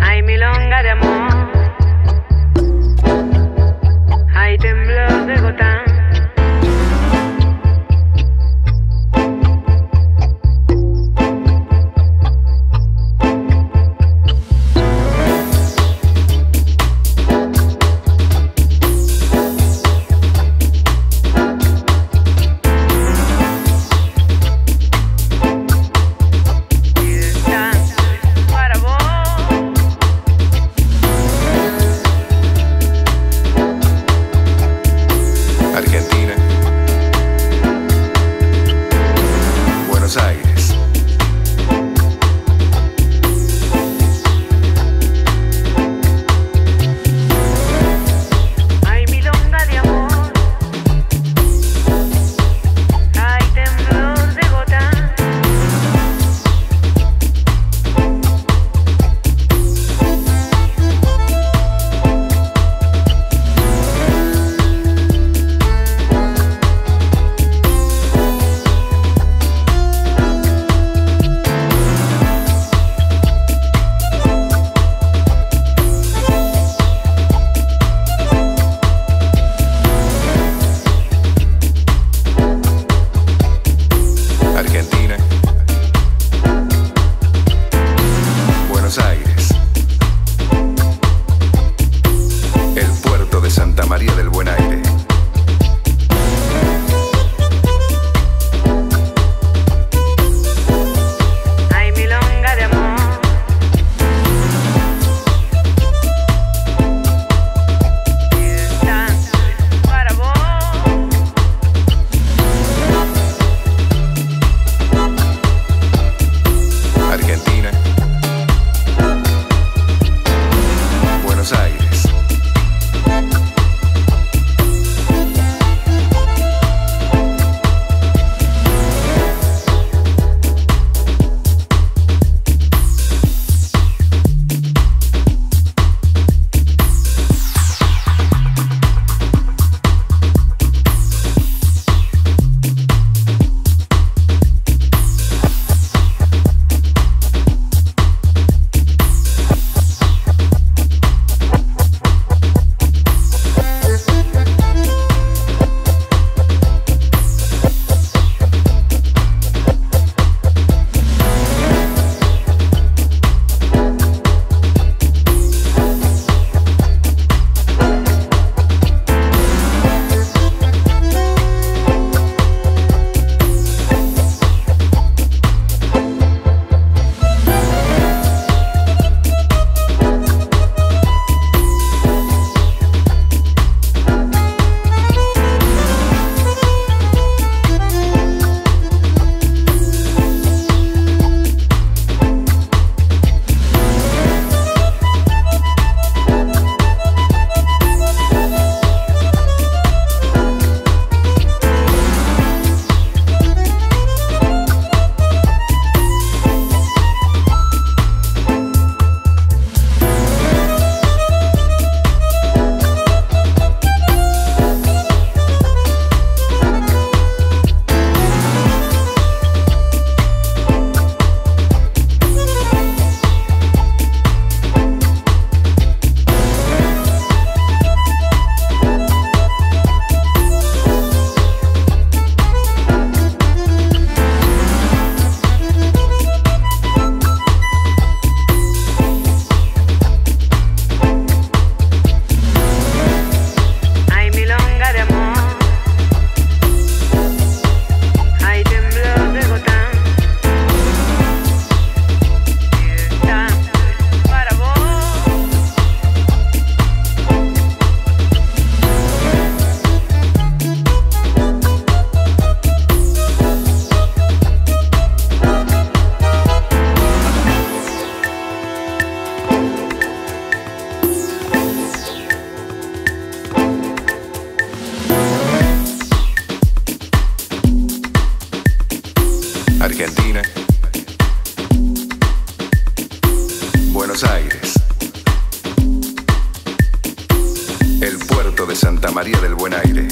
Hay milonga de amor. Hay temblor de gotán. Santa María del Buen Aire